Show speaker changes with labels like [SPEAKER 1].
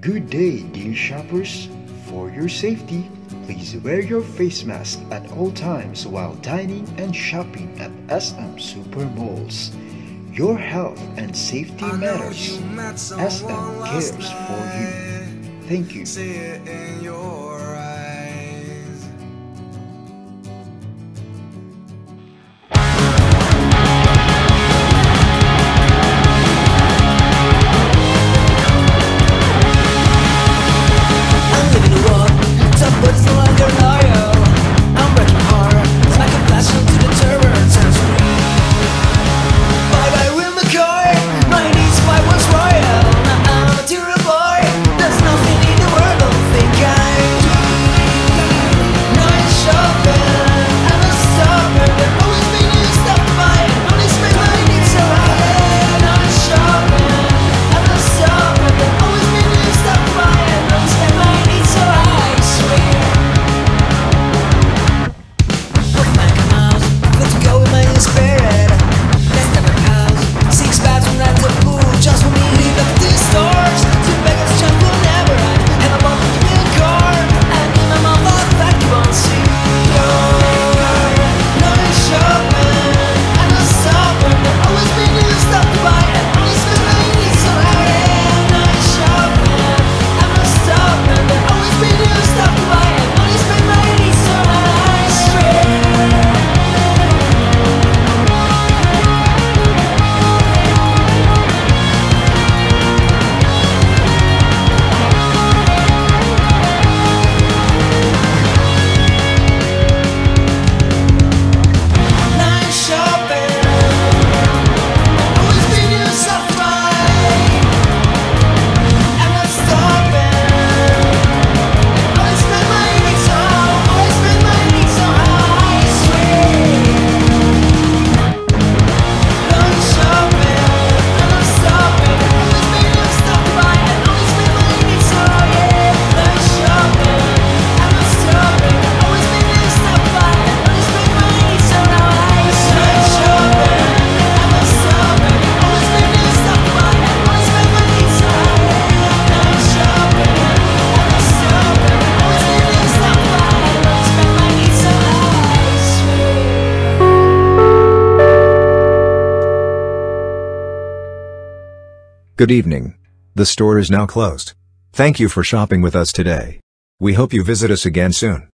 [SPEAKER 1] Good day, dear shoppers. For your safety, please wear your face mask at all times while dining and shopping at SM Supermalls. Your health and safety matters. SM cares for you. Thank you.
[SPEAKER 2] What's
[SPEAKER 3] Good evening. The store is now closed. Thank you for shopping with us today. We hope you visit us again soon.